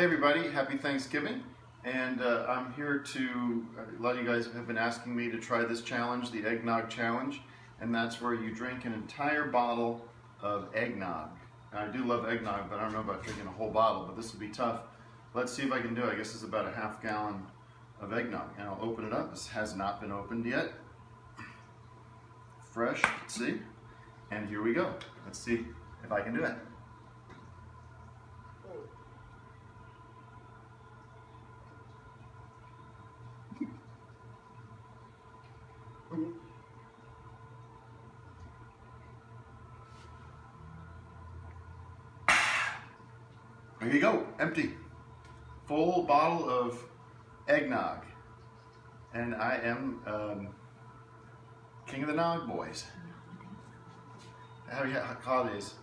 Hey everybody, happy Thanksgiving. And uh, I'm here to, a lot of you guys have been asking me to try this challenge, the Eggnog Challenge. And that's where you drink an entire bottle of eggnog. Now, I do love eggnog, but I don't know about drinking a whole bottle, but this will be tough. Let's see if I can do it. I guess it's about a half gallon of eggnog. And I'll open it up. This has not been opened yet. Fresh, let's see. And here we go. Let's see if I can do it. There you go, empty. Full bottle of eggnog. And I am um, king of the nog boys. Happy holidays.